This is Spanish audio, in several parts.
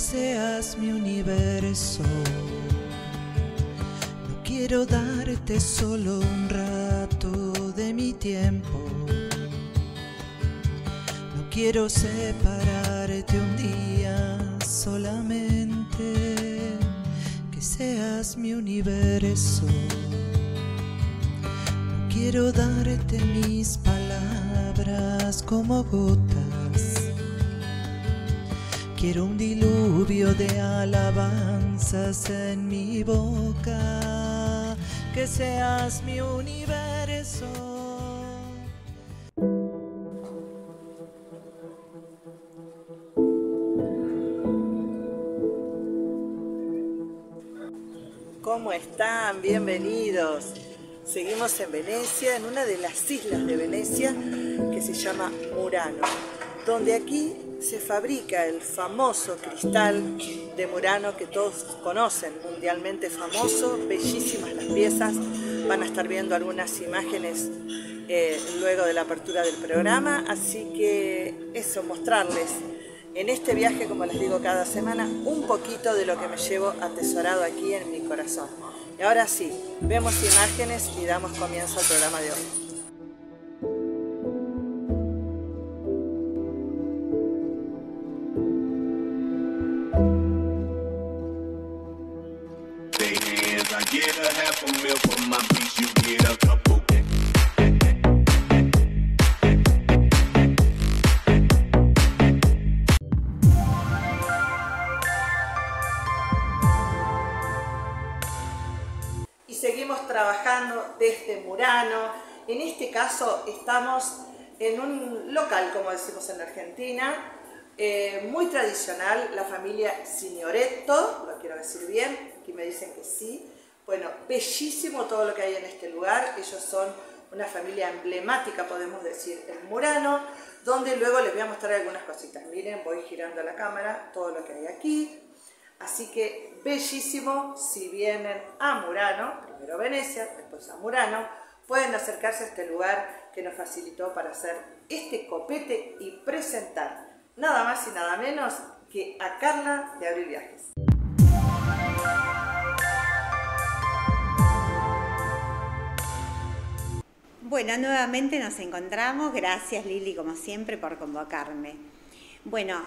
seas mi universo. No quiero darte solo un rato de mi tiempo. No quiero separarte un día solamente. Que seas mi universo. No quiero darte mis palabras como gotas Quiero un diluvio de alabanzas en mi boca, que seas mi universo. ¿Cómo están? Bienvenidos. Seguimos en Venecia, en una de las islas de Venecia que se llama Murano, donde aquí se fabrica el famoso cristal de Murano que todos conocen, mundialmente famoso, bellísimas las piezas, van a estar viendo algunas imágenes eh, luego de la apertura del programa, así que eso, mostrarles en este viaje, como les digo cada semana, un poquito de lo que me llevo atesorado aquí en mi corazón. Y ahora sí, vemos imágenes y damos comienzo al programa de hoy. Y seguimos trabajando desde Murano. En este caso estamos en un local, como decimos en Argentina, eh, muy tradicional, la familia Signoretto, lo quiero decir bien, aquí me dicen que sí, bueno, bellísimo todo lo que hay en este lugar. Ellos son una familia emblemática, podemos decir, en Murano, donde luego les voy a mostrar algunas cositas. Miren, voy girando la cámara, todo lo que hay aquí. Así que bellísimo, si vienen a Murano, primero Venecia, después a Murano, pueden acercarse a este lugar que nos facilitó para hacer este copete y presentar nada más y nada menos que a Carla de Abril Viajes. Bueno, nuevamente nos encontramos. Gracias Lili, como siempre, por convocarme. Bueno,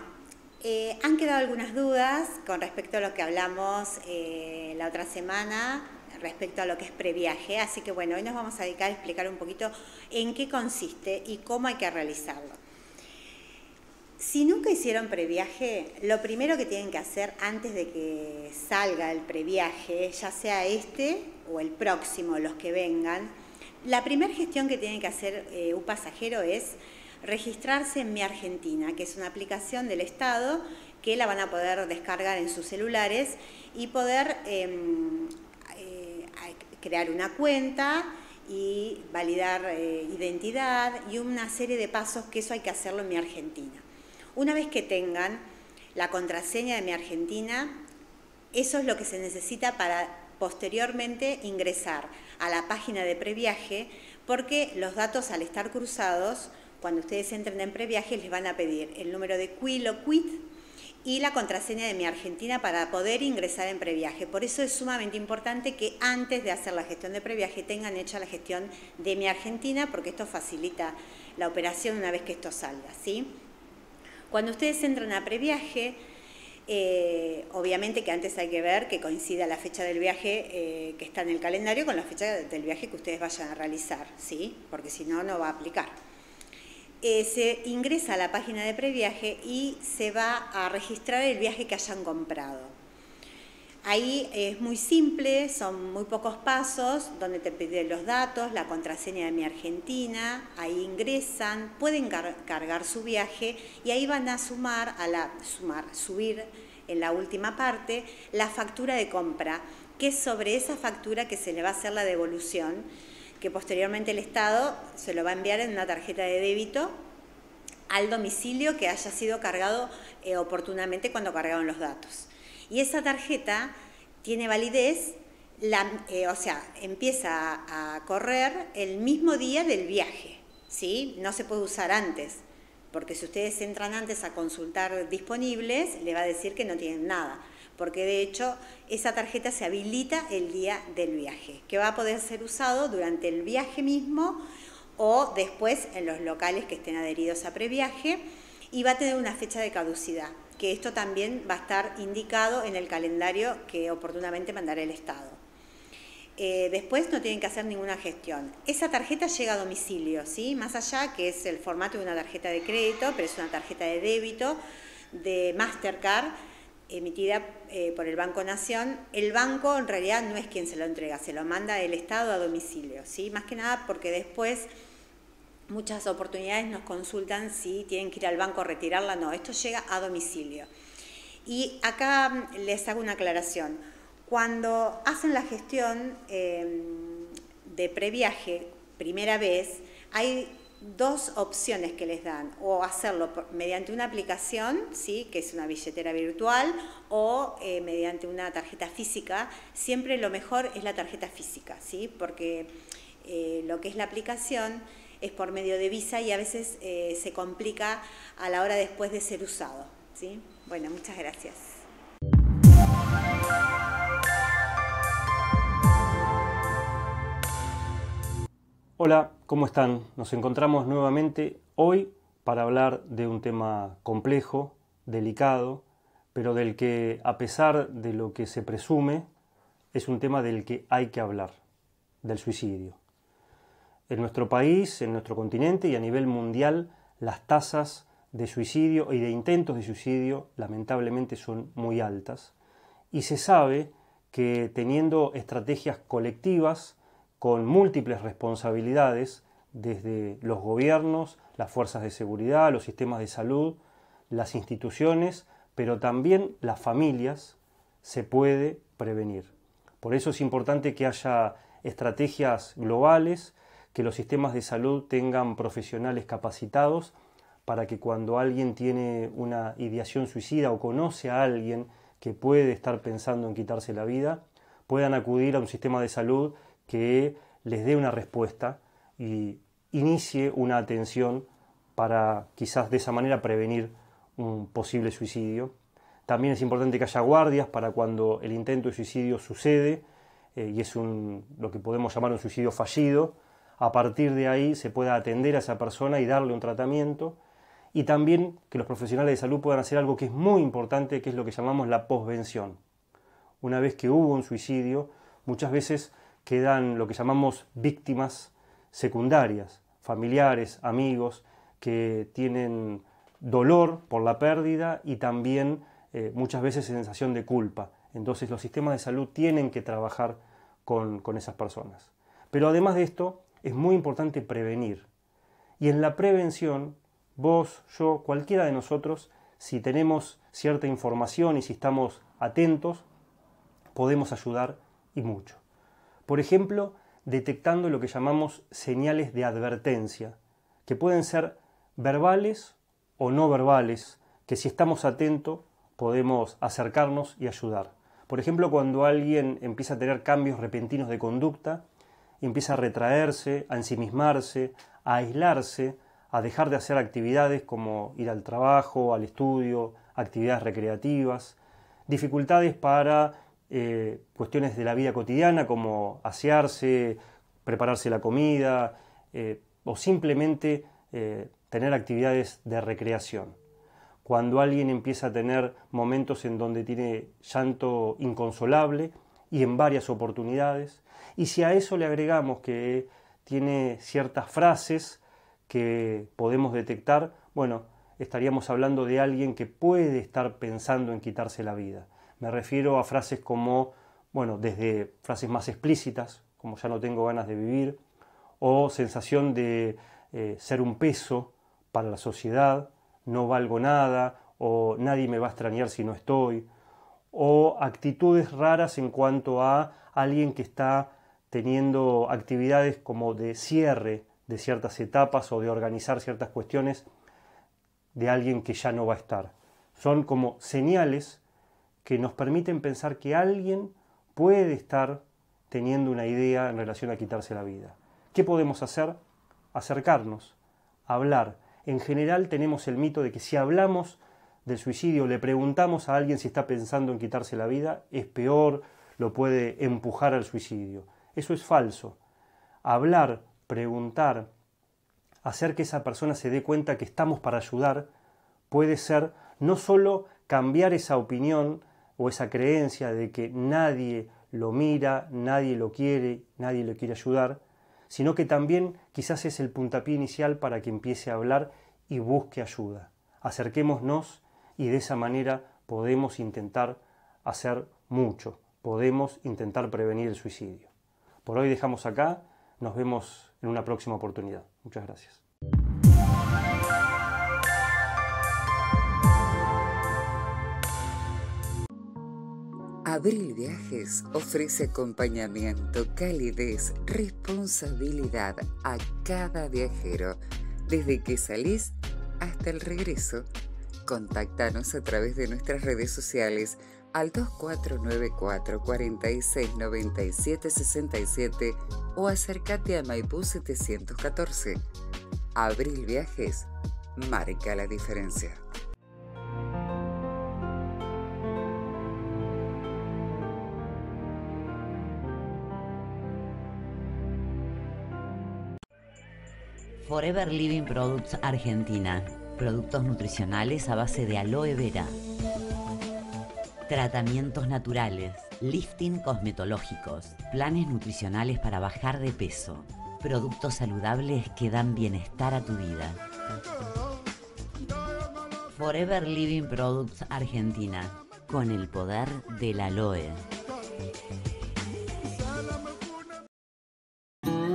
eh, han quedado algunas dudas con respecto a lo que hablamos eh, la otra semana, respecto a lo que es previaje. Así que bueno, hoy nos vamos a dedicar a explicar un poquito en qué consiste y cómo hay que realizarlo. Si nunca hicieron previaje, lo primero que tienen que hacer antes de que salga el previaje, ya sea este o el próximo, los que vengan, la primera gestión que tiene que hacer eh, un pasajero es registrarse en Mi Argentina, que es una aplicación del Estado que la van a poder descargar en sus celulares y poder em, eh, crear una cuenta y validar eh, identidad y una serie de pasos que eso hay que hacerlo en Mi Argentina. Una vez que tengan la contraseña de Mi Argentina, eso es lo que se necesita para posteriormente ingresar a la página de previaje porque los datos al estar cruzados, cuando ustedes entren en previaje les van a pedir el número de QUIL o QUIT y la contraseña de mi Argentina para poder ingresar en previaje. Por eso es sumamente importante que antes de hacer la gestión de previaje tengan hecha la gestión de mi Argentina porque esto facilita la operación una vez que esto salga. ¿sí? Cuando ustedes entran a previaje, eh, obviamente que antes hay que ver que coincida la fecha del viaje eh, que está en el calendario con la fecha del viaje que ustedes vayan a realizar, ¿sí? porque si no, no va a aplicar. Eh, se ingresa a la página de previaje y se va a registrar el viaje que hayan comprado. Ahí es muy simple, son muy pocos pasos, donde te piden los datos, la contraseña de mi Argentina, ahí ingresan, pueden cargar su viaje y ahí van a sumar, a la, sumar, subir en la última parte la factura de compra, que es sobre esa factura que se le va a hacer la devolución, que posteriormente el Estado se lo va a enviar en una tarjeta de débito al domicilio que haya sido cargado eh, oportunamente cuando cargaron los datos. Y esa tarjeta tiene validez, eh, o sea, empieza a, correr el mismo día del viaje, ¿sí? No se puede usar antes. porque si ustedes entran antes a consultar disponibles, le va a decir que no tienen nada, porque de hecho esa tarjeta se habilita el día del viaje, que va a poder ser usado durante el viaje mismo o después en los locales que estén adheridos a previaje y va a tener una fecha de caducidad, que esto también va a estar indicado en el calendario que oportunamente mandará el Estado. Eh, después no tienen que hacer ninguna gestión. Esa tarjeta llega a domicilio, ¿sí? Más allá que es el formato de una tarjeta de crédito, pero es una tarjeta de débito de Mastercard emitida eh, por el Banco Nación. El banco en realidad no es quien se lo entrega, se lo manda el Estado a domicilio, ¿sí? Más que nada porque después muchas oportunidades nos consultan si tienen que ir al banco a retirarla. No, esto llega a domicilio. Y acá les hago una aclaración cuando hacen la gestión em, de previaje primera vez, hay dos opciones que les dan, o hacerlo mediante una aplicación, ¿sí? que es una billetera virtual, o eh, mediante una tarjeta física. Siempre lo mejor es la tarjeta física, ¿sí? porque eh, lo que es la aplicación es por medio de Visa y a veces eh, se complica a la hora después de ser usado. ¿sí? Bueno, muchas gracias. Hola, ¿cómo están? Nos encontramos nuevamente hoy para hablar de un tema complejo, delicado, pero del que, a pesar de lo que se presume, es un tema del que hay que hablar, del suicidio. En nuestro país, en nuestro continente y a nivel mundial, las tasas de suicidio y de intentos de suicidio lamentablemente son muy altas y se sabe que teniendo estrategias colectivas, con múltiples responsabilidades desde los gobiernos, las fuerzas de seguridad, los sistemas de salud, las instituciones, pero también las familias, se puede prevenir. Por eso es importante que haya estrategias globales, que los sistemas de salud tengan profesionales capacitados para que cuando alguien tiene una ideación suicida o conoce a alguien que puede estar pensando en quitarse la vida, puedan acudir a un sistema de salud que les dé una respuesta y inicie una atención para quizás de esa manera prevenir un posible suicidio. También es importante que haya guardias para cuando el intento de suicidio sucede eh, y es un, lo que podemos llamar un suicidio fallido. A partir de ahí se pueda atender a esa persona y darle un tratamiento. Y también que los profesionales de salud puedan hacer algo que es muy importante, que es lo que llamamos la posvención. Una vez que hubo un suicidio, muchas veces quedan lo que llamamos víctimas secundarias, familiares, amigos, que tienen dolor por la pérdida y también eh, muchas veces sensación de culpa. Entonces los sistemas de salud tienen que trabajar con, con esas personas. Pero además de esto, es muy importante prevenir. Y en la prevención, vos, yo, cualquiera de nosotros, si tenemos cierta información y si estamos atentos, podemos ayudar y mucho. Por ejemplo, detectando lo que llamamos señales de advertencia, que pueden ser verbales o no verbales, que si estamos atentos podemos acercarnos y ayudar. Por ejemplo, cuando alguien empieza a tener cambios repentinos de conducta, empieza a retraerse, a ensimismarse, a aislarse, a dejar de hacer actividades como ir al trabajo, al estudio, actividades recreativas, dificultades para eh, cuestiones de la vida cotidiana como asearse, prepararse la comida eh, o simplemente eh, tener actividades de recreación. Cuando alguien empieza a tener momentos en donde tiene llanto inconsolable y en varias oportunidades, y si a eso le agregamos que tiene ciertas frases que podemos detectar, bueno, estaríamos hablando de alguien que puede estar pensando en quitarse la vida. Me refiero a frases como, bueno, desde frases más explícitas, como ya no tengo ganas de vivir, o sensación de eh, ser un peso para la sociedad, no valgo nada, o nadie me va a extrañar si no estoy, o actitudes raras en cuanto a alguien que está teniendo actividades como de cierre de ciertas etapas o de organizar ciertas cuestiones de alguien que ya no va a estar. Son como señales que nos permiten pensar que alguien puede estar teniendo una idea en relación a quitarse la vida. ¿Qué podemos hacer? Acercarnos, hablar. en general tenemos el mito de que si hablamos del suicidio, le preguntamos a alguien si está pensando en quitarse la vida, es peor, lo puede empujar al suicidio. Eso es falso. Hablar, preguntar, hacer que esa persona se dé cuenta que estamos para ayudar, puede ser no solo cambiar esa opinión o esa creencia de que nadie lo mira, nadie lo quiere, nadie lo quiere ayudar, sino que también quizás es el puntapié inicial para que empiece a hablar y busque ayuda. Acerquémonos y de esa manera podemos intentar hacer mucho, podemos intentar prevenir el suicidio. Por hoy dejamos acá, nos vemos en una próxima oportunidad. Muchas gracias. Abril Viajes ofrece acompañamiento, calidez, responsabilidad a cada viajero, desde que salís hasta el regreso. Contáctanos a través de nuestras redes sociales al 2494 469767 o acércate a Maipú 714. Abril Viajes marca la diferencia. Forever Living Products Argentina. Productos nutricionales a base de aloe vera. Tratamientos naturales, lifting cosmetológicos, planes nutricionales para bajar de peso, productos saludables que dan bienestar a tu vida. Forever Living Products Argentina, con el poder del aloe.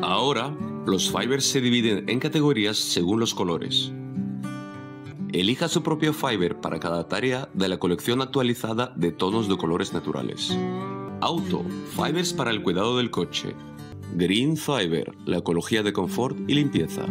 Ahora, los fibers se dividen en categorías según los colores. Elija su propio fiber para cada tarea de la colección actualizada de tonos de colores naturales. Auto, fibers para el cuidado del coche. Green Fiber, la ecología de confort y limpieza.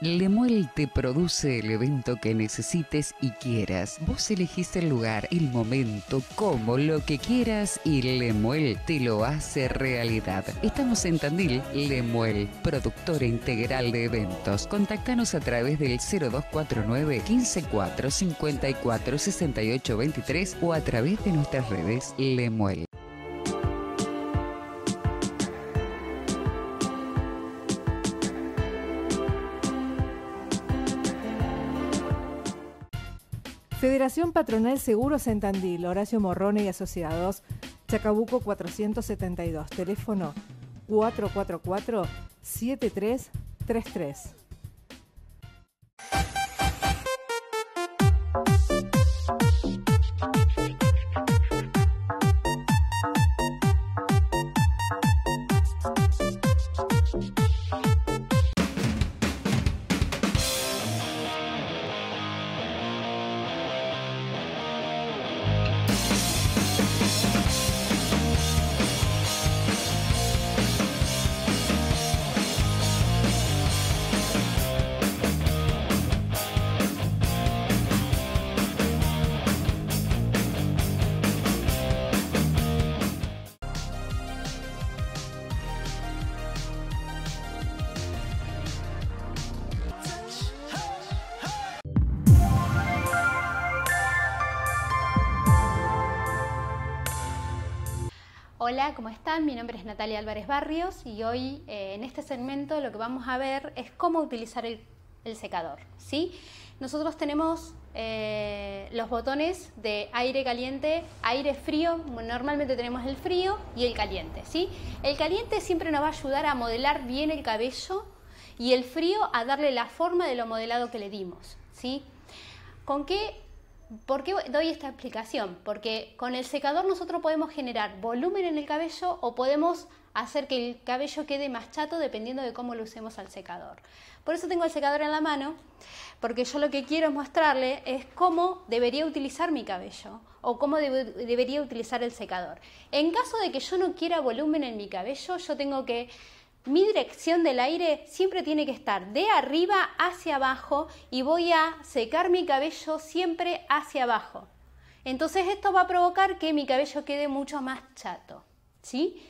Lemuel te produce el evento que necesites y quieras. Vos elegís el lugar, el momento, como lo que quieras y Lemuel te lo hace realidad. Estamos en Tandil, Lemuel, productora integral de eventos. Contactanos a través del 0249 154 54 68 23 o a través de nuestras redes Lemuel. Federación Patronal Seguros en Tandil, Horacio Morrone y Asociados, Chacabuco 472, teléfono 444-7333. Hola, ¿cómo están? Mi nombre es Natalia Álvarez Barrios y hoy eh, en este segmento lo que vamos a ver es cómo utilizar el, secador. ¿sí? Nosotros tenemos eh, los botones de aire caliente, aire frío, normalmente tenemos el frío y el caliente. ¿sí? El caliente siempre nos va a ayudar a modelar bien el cabello y el frío a darle la forma de lo modelado que le dimos. ¿sí? ¿Con qué ¿Por qué doy esta explicación? Porque con el secador nosotros podemos generar volumen en el cabello o podemos hacer que el cabello quede más chato dependiendo de cómo lo usemos al secador. Por eso tengo el secador en la mano, porque yo lo que quiero mostrarle es cómo debería utilizar mi cabello o cómo debería utilizar el secador. En caso de que yo no quiera volumen en mi cabello, yo tengo que mi dirección del aire siempre tiene que estar de arriba hacia abajo y voy a secar mi cabello siempre hacia abajo. Entonces esto va a provocar que mi cabello quede mucho más chato, ¿sí?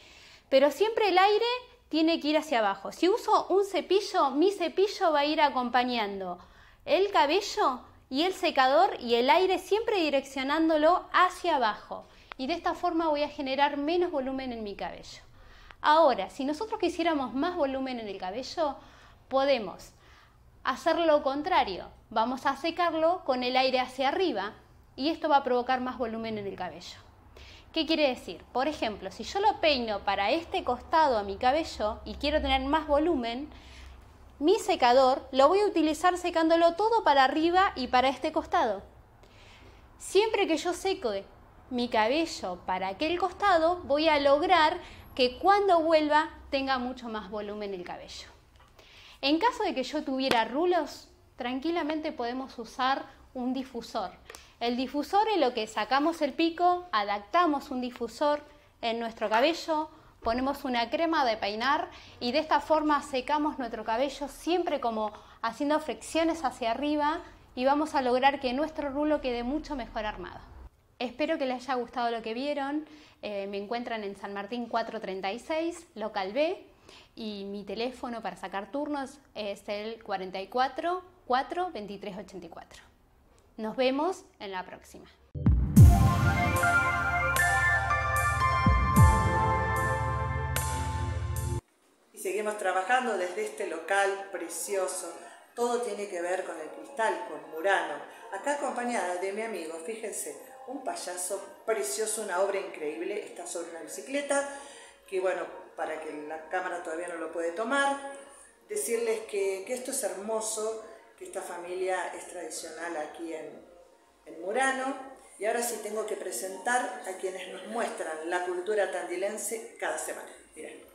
Pero siempre el aire tiene que ir hacia abajo. Si uso un cepillo, mi cepillo va a ir acompañando el cabello y el secador y el aire siempre direccionándolo hacia abajo. Y de esta forma voy a generar menos volumen en mi cabello. Ahora, si nosotros quisiéramos más volumen en el cabello, podemos hacer lo contrario. Vamos a secarlo con el aire hacia arriba y esto va a provocar más volumen en el cabello. ¿Qué quiere decir? Por ejemplo, si yo lo peino para este costado a mi cabello y quiero tener más volumen, mi secador lo voy a utilizar secándolo todo para arriba y para este costado. Siempre que yo seco mi cabello para aquel costado, voy a lograr que cuando vuelva tenga mucho más volumen el cabello. En caso de que yo tuviera rulos, tranquilamente podemos usar un difusor. El difusor es lo que sacamos el pico, adaptamos un difusor en nuestro cabello, ponemos una crema de peinar y de esta forma secamos nuestro cabello siempre como haciendo flexiones hacia arriba y vamos a lograr que nuestro rulo quede mucho mejor armado. Espero que les haya gustado lo que vieron. Eh, me encuentran en San Martín 436, local B, y mi teléfono para sacar turnos es el 44 4 23 84. Nos vemos en la próxima. Y seguimos trabajando desde este local precioso. Todo tiene que ver con el cristal, con Murano. Acá acompañada de mi amigo, fíjense, un payaso precioso, una obra increíble, está sobre una bicicleta, que bueno, para que la cámara todavía no lo puede tomar, decirles que, esto es hermoso, que esta familia es tradicional aquí en, en Murano, y ahora sí tengo que presentar a quienes nos muestran la cultura tandilense cada semana. Miren.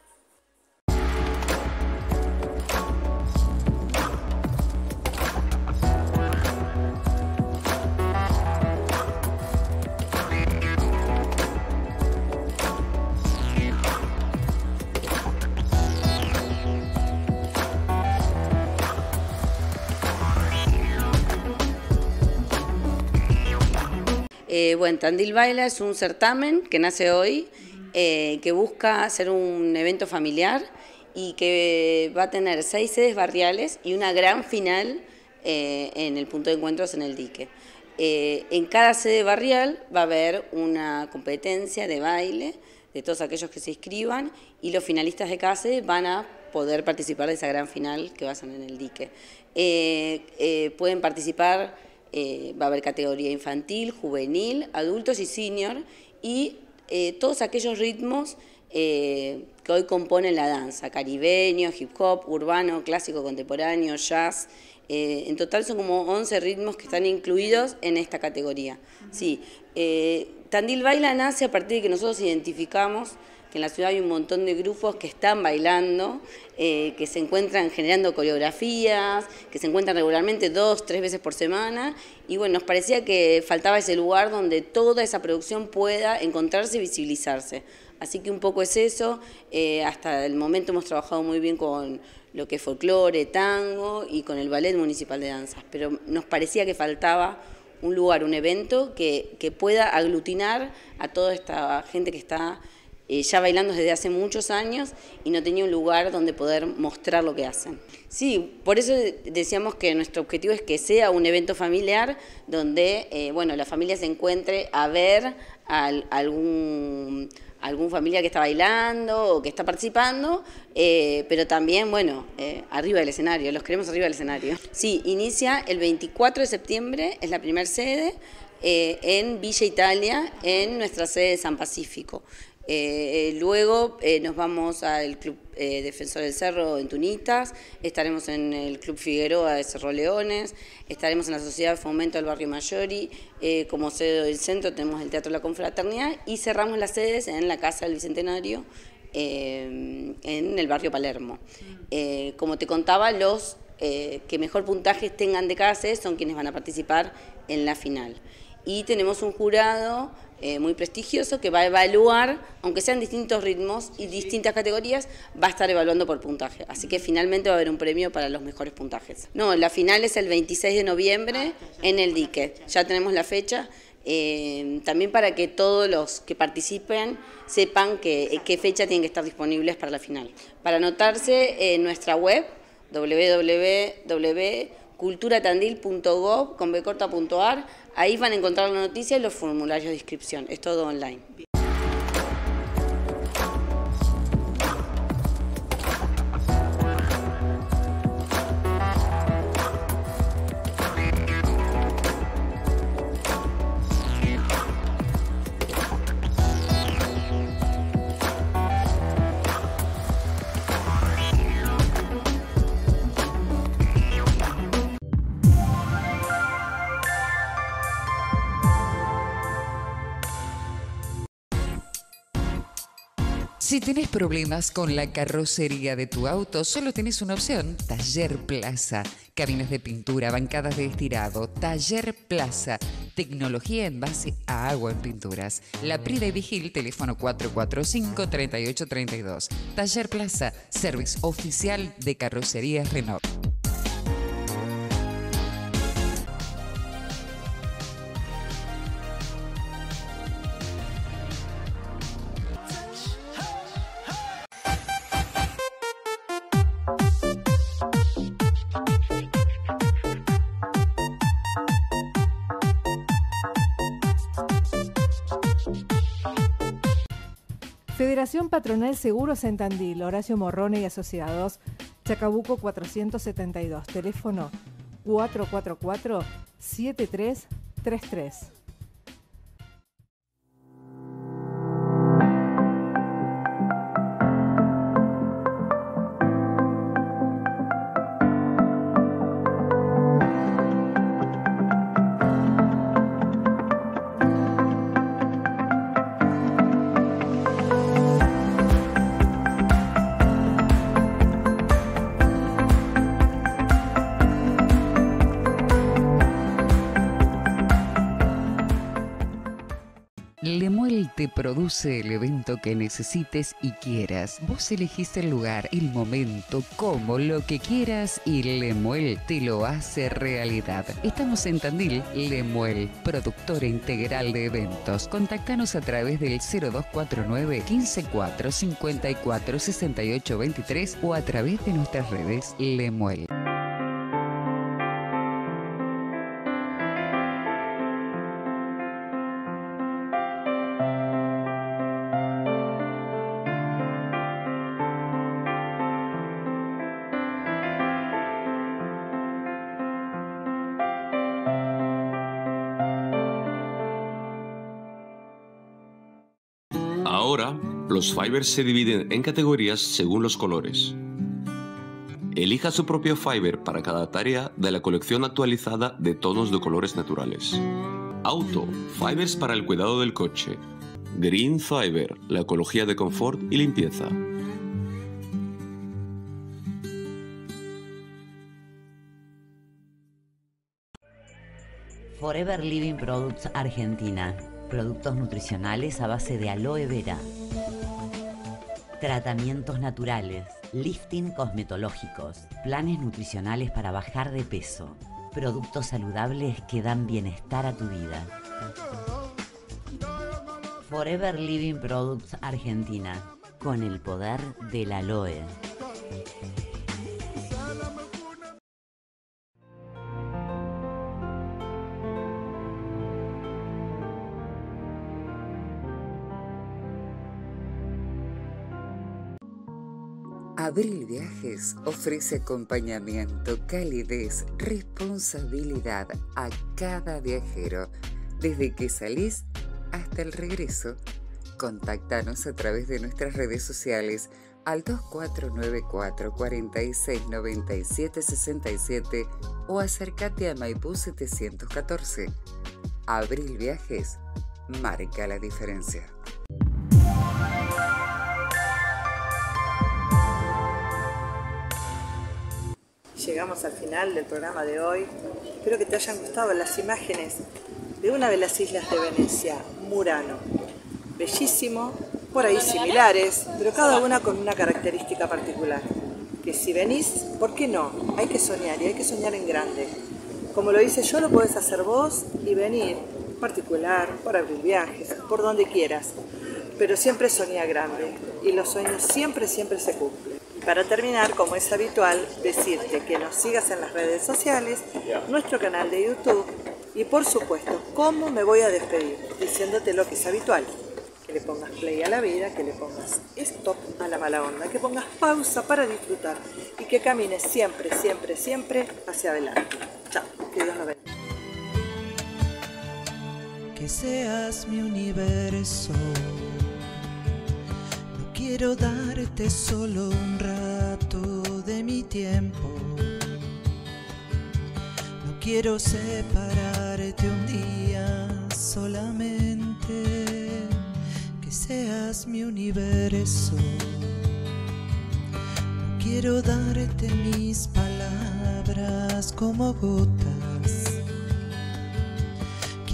Eh, bueno, Tandil Baila es un certamen que nace hoy, eh, que busca ser un evento familiar y que va a tener seis sedes barriales y una gran final eh, en el punto de encuentros en el dique. en cada sede barrial va a haber una competencia de baile de todos aquellos que se inscriban y los finalistas de cada sede van a poder participar de esa gran final que va a ser en el dique. pueden participar eh, va a haber categoría infantil, juvenil, adultos y senior, y eh, todos aquellos ritmos eh, que hoy componen la danza, caribeño, hip hop, urbano, clásico, contemporáneo, jazz. en total son como 11 ritmos que están incluidos en esta categoría. Sí, Tandil Baila nace a partir de que nosotros identificamos en la ciudad hay un montón de grupos que están bailando, eh, que se encuentran generando coreografías, que se encuentran regularmente dos, tres veces por semana. Y bueno, nos parecía que faltaba ese lugar donde toda esa producción pueda encontrarse y visibilizarse. Así que un poco es eso. Eh, hasta el momento hemos trabajado muy bien con lo que es folclore, tango y con el Ballet Municipal de Danzas. Pero nos parecía que faltaba un lugar, un evento que, que pueda aglutinar a toda esta gente que está eh, ya bailando desde hace muchos años y no tenía un lugar donde poder mostrar lo que hacen. Sí, por eso decíamos que nuestro objetivo es que sea un evento familiar donde eh, bueno, la familia se encuentre a ver a algún algún familia que está bailando o que está participando, eh, pero también, bueno, arriba del escenario, los queremos arriba del escenario. Sí, inicia el 24 de septiembre, es la primera sede, en Villa Italia, en nuestra sede de San Pacífico. Eh, luego eh, nos vamos al Club eh, Defensor del Cerro en Tunitas, estaremos en el Club Figueroa de Cerro Leones, estaremos en la Sociedad de Fomento del Barrio Mayori, como sede del centro tenemos el Teatro La Confraternidad y cerramos las sedes en la Casa del Bicentenario en el barrio Palermo. Eh, como te contaba, los que mejor puntajes tengan de cada sede son quienes van a participar en la final. Y tenemos un jurado muy prestigioso que va a evaluar, aunque sean distintos ritmos y distintas categorías, va a estar evaluando por puntaje. Así que finalmente va a haber un premio para los mejores puntajes. No, la final es el 26 de noviembre en el dique. Ya tenemos la fecha. también para que todos los que participen sepan que, qué fecha tienen que estar disponibles para la final. Para anotarse en nuestra web www.culturatandil.gov.ar, ahí van a encontrar la noticia y los formularios de inscripción, es todo online. Tenés problemas con la carrocería de tu auto, solo tenés una opción, Taller Plaza. Cabinas de pintura, bancadas de estirado, Taller Plaza. Tecnología en base a agua en pinturas. La Prida y Vigil, teléfono 445-3832. Taller Plaza, service oficial de carrocerías Renault. Federación Patronal Seguros en Tandil, Horacio Morrone y Asociados, Chacabuco 472, teléfono 444 produce el evento que necesites y quieras. Vos elegís el lugar, el momento, cómo, lo que quieras y Lemuel te lo hace realidad. Estamos en Tandil, Lemuel, productora integral de eventos. Contactanos a través del 0249 154 54 68 23 o a través de nuestras redes Lemuel. Los fibers se dividen en categorías según los colores. Elija su propio fiber para cada tarea de la colección actualizada de tonos de colores naturales. Auto, fibers para el cuidado del coche. Green Fiber, la ecología de confort y limpieza. Forever Living Products Argentina. Productos nutricionales a base de aloe vera Tratamientos naturales, lifting cosmetológicos, planes nutricionales para bajar de peso, productos saludables que dan bienestar a tu vida. Forever Living Products Argentina, con el poder del aloe. Abril Viajes ofrece acompañamiento, calidez, responsabilidad a cada viajero, desde que salís hasta el regreso. Contáctanos a través de nuestras redes sociales al 2494 469767 o acércate a Maipú 714. Abril Viajes marca la diferencia. Llegamos al final del programa de hoy. Espero que te hayan gustado las imágenes de una de las islas de Venecia, Murano. Bellísimo, por ahí similares, pero cada una con una característica particular. Que si venís, ¿por qué no? Hay que soñar y hay que soñar en grande. Como lo hice yo, lo puedes hacer vos y venir, particular, por abrir viajes, por donde quieras. Pero siempre soñá grande y los sueños siempre, siempre se cumplen. Para terminar, como es habitual, decirte que nos sigas en las redes sociales, nuestro canal de YouTube y por supuesto, ¿cómo me voy a despedir? Diciéndote lo que es habitual. Que le pongas play a la vida, que le pongas stop a la mala onda, que pongas pausa para disfrutar y que camines siempre, siempre, siempre hacia adelante. Chao, que Dios lo bendiga. Que seas mi universo. Quiero darte solo un rato de mi tiempo. No quiero separarte un día solamente. Que seas mi universo. No quiero darte mis palabras como gotas.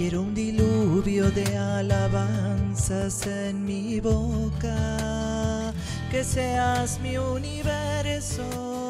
Quiero un diluvio de alabanzas en mi boca, que seas mi universo.